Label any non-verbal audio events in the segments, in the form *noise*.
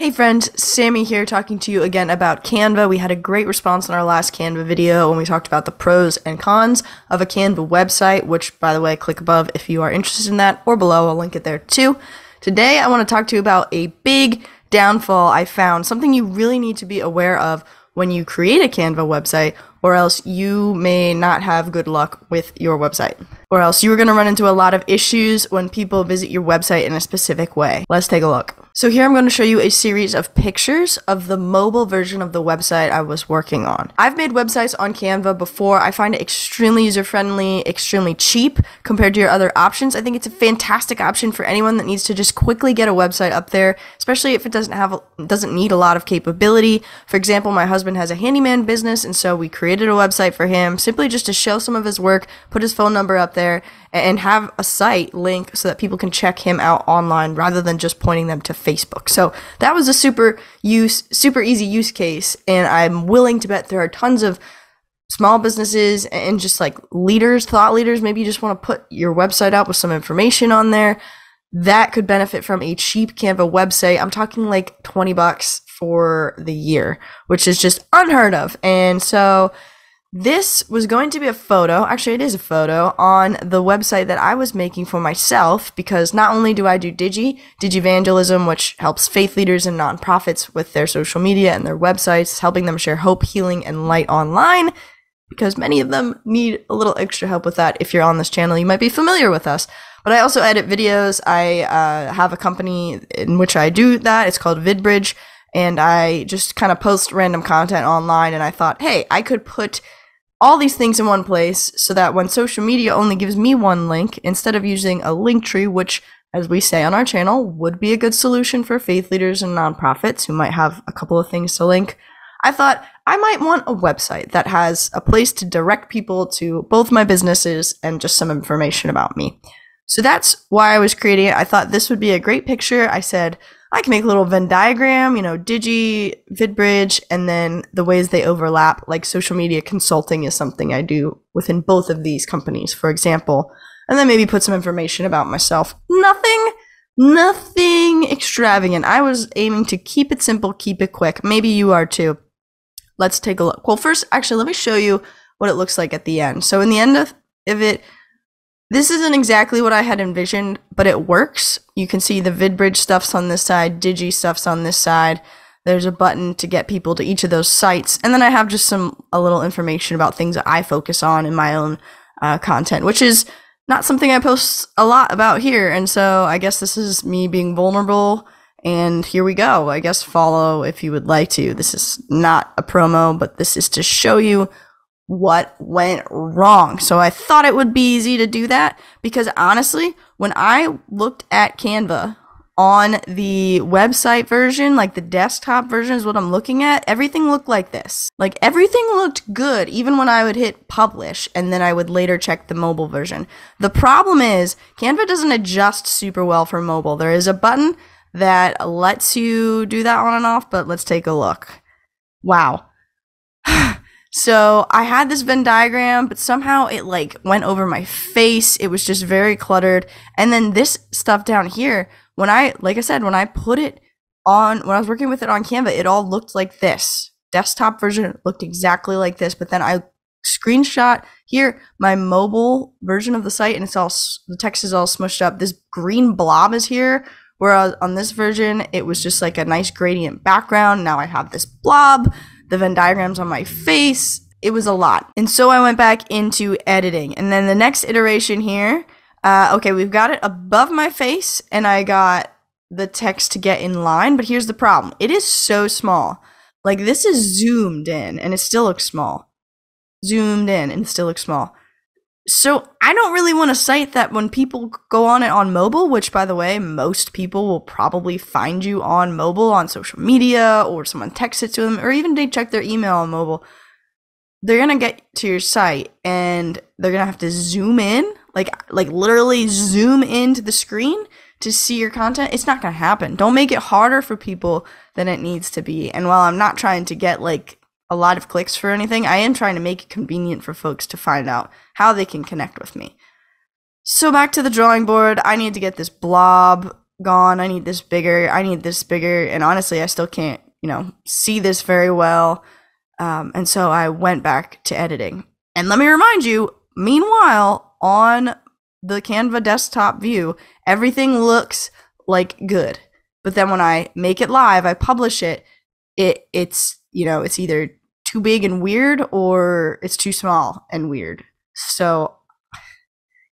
Hey friends, Sammy here talking to you again about Canva. We had a great response on our last Canva video when we talked about the pros and cons of a Canva website, which by the way, click above if you are interested in that, or below, I'll link it there too. Today I want to talk to you about a big downfall I found, something you really need to be aware of when you create a Canva website, or else you may not have good luck with your website. Or else you are going to run into a lot of issues when people visit your website in a specific way. Let's take a look. So here I'm going to show you a series of pictures of the mobile version of the website I was working on. I've made websites on Canva before. I find it extremely user friendly, extremely cheap compared to your other options. I think it's a fantastic option for anyone that needs to just quickly get a website up there, especially if it doesn't have doesn't need a lot of capability. For example, my husband has a handyman business and so we created a website for him simply just to show some of his work, put his phone number up there and have a site link so that people can check him out online rather than just pointing them to Facebook. So that was a super use, super easy use case, and I'm willing to bet there are tons of small businesses and just like leaders, thought leaders. Maybe you just want to put your website out with some information on there that could benefit from a cheap Canva website. I'm talking like 20 bucks for the year, which is just unheard of. And so this was going to be a photo, actually, it is a photo on the website that I was making for myself because not only do I do Digi, digi Digivangelism, which helps faith leaders and nonprofits with their social media and their websites, helping them share hope, healing, and light online because many of them need a little extra help with that. If you're on this channel, you might be familiar with us. But I also edit videos. I uh, have a company in which I do that. It's called VidBridge. And I just kind of post random content online. And I thought, hey, I could put all these things in one place so that when social media only gives me one link, instead of using a link tree, which, as we say on our channel, would be a good solution for faith leaders and nonprofits who might have a couple of things to link, I thought I might want a website that has a place to direct people to both my businesses and just some information about me. So that's why I was creating it. I thought this would be a great picture. I said, I can make a little Venn diagram, you know, Digi, VidBridge, and then the ways they overlap, like social media consulting is something I do within both of these companies, for example. And then maybe put some information about myself. Nothing, nothing extravagant. I was aiming to keep it simple, keep it quick. Maybe you are too. Let's take a look. Well, first, actually, let me show you what it looks like at the end. So in the end of, of it, this isn't exactly what I had envisioned, but it works. You can see the VidBridge stuff's on this side, Digi stuff's on this side. There's a button to get people to each of those sites. And then I have just some, a little information about things that I focus on in my own uh, content, which is not something I post a lot about here. And so I guess this is me being vulnerable. And here we go. I guess follow if you would like to. This is not a promo, but this is to show you what went wrong. So I thought it would be easy to do that because honestly, when I looked at Canva on the website version, like the desktop version is what I'm looking at, everything looked like this. Like everything looked good, even when I would hit publish and then I would later check the mobile version. The problem is Canva doesn't adjust super well for mobile. There is a button that lets you do that on and off, but let's take a look. Wow. *sighs* So I had this Venn diagram, but somehow it like went over my face. It was just very cluttered. And then this stuff down here, when I, like I said, when I put it on, when I was working with it on Canva, it all looked like this. Desktop version looked exactly like this, but then I screenshot here my mobile version of the site and it's all, the text is all smushed up. This green blob is here. Whereas on this version, it was just like a nice gradient background. Now I have this blob the Venn diagrams on my face. It was a lot. And so I went back into editing. And then the next iteration here, uh, okay, we've got it above my face and I got the text to get in line. But here's the problem it is so small. Like this is zoomed in and it still looks small. Zoomed in and it still looks small. So I don't really want to cite that when people go on it on mobile, which by the way, most people will probably find you on mobile on social media or someone texts it to them or even they check their email on mobile. They're going to get to your site and they're going to have to zoom in, like like literally zoom into the screen to see your content. It's not going to happen. Don't make it harder for people than it needs to be. And while I'm not trying to get like a lot of clicks for anything. I am trying to make it convenient for folks to find out how they can connect with me. So back to the drawing board. I need to get this blob gone. I need this bigger. I need this bigger. And honestly, I still can't, you know, see this very well. Um, and so I went back to editing. And let me remind you, meanwhile, on the Canva desktop view, everything looks like good. But then when I make it live, I publish it, it it's, you know, it's either too big and weird or it's too small and weird. So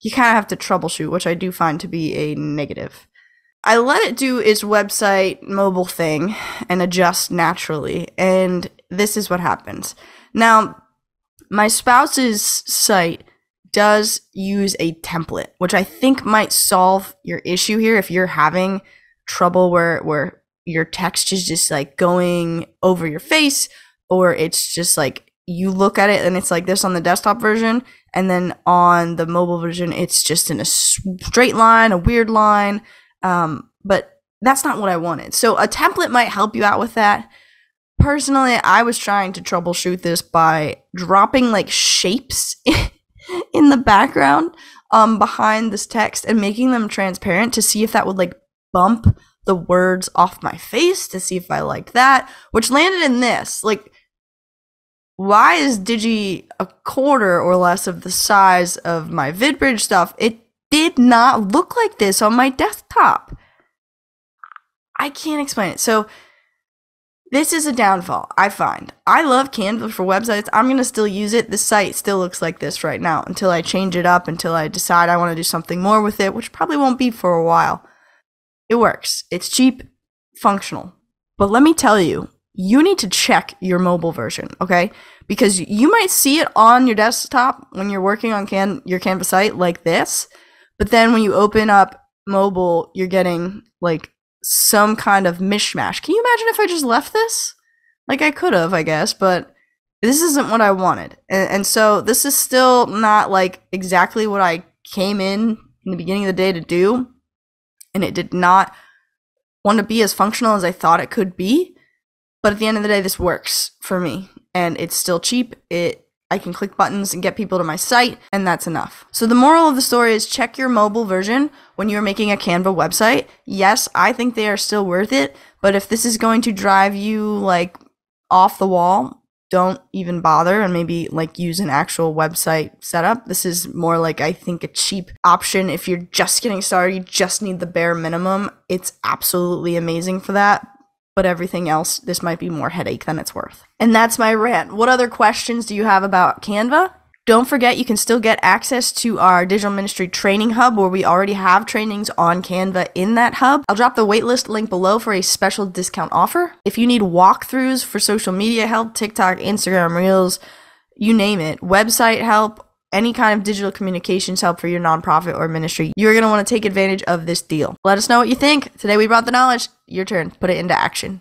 you kind of have to troubleshoot, which I do find to be a negative. I let it do its website mobile thing and adjust naturally, and this is what happens. Now, my spouse's site does use a template, which I think might solve your issue here if you're having trouble where where your text is just like going over your face or it's just like you look at it and it's like this on the desktop version and then on the mobile version it's just in a straight line a weird line. Um, but that's not what i wanted. So a template might help you out with that. Personally i was trying to troubleshoot this by dropping like shapes *laughs* in the background um, behind this text and making them transparent to see if that would like bump the words off my face to see if i like that which landed in this. Like why is Digi a quarter or less of the size of my VidBridge stuff? It did not look like this on my desktop. I can't explain it. So, this is a downfall, I find. I love Canva for websites. I'm going to still use it. The site still looks like this right now until I change it up, until I decide I want to do something more with it, which probably won't be for a while. It works. It's cheap, functional. But let me tell you, you need to check your mobile version, okay? Because you might see it on your desktop when you're working on can your Canva site like this, but then when you open up mobile, you're getting like some kind of mishmash. Can you imagine if I just left this? Like I could have, I guess, but this isn't what I wanted. And, and so this is still not like exactly what I came in in the beginning of the day to do. And it did not want to be as functional as I thought it could be but at the end of the day, this works for me and it's still cheap. It I can click buttons and get people to my site, and that's enough. So, the moral of the story is check your mobile version when you're making a Canva website. Yes, I think they are still worth it, but if this is going to drive you like off the wall, don't even bother and maybe like use an actual website setup. This is more like I think a cheap option if you're just getting started, you just need the bare minimum. It's absolutely amazing for that but everything else, this might be more headache than it's worth. And that's my rant. What other questions do you have about Canva? Don't forget, you can still get access to our digital ministry training hub where we already have trainings on Canva in that hub. I'll drop the waitlist link below for a special discount offer. If you need walkthroughs for social media help, TikTok, Instagram, Reels, you name it, website help, any kind of digital communications help for your nonprofit or ministry, you're going to want to take advantage of this deal. Let us know what you think. Today we brought the knowledge. Your turn. Put it into action.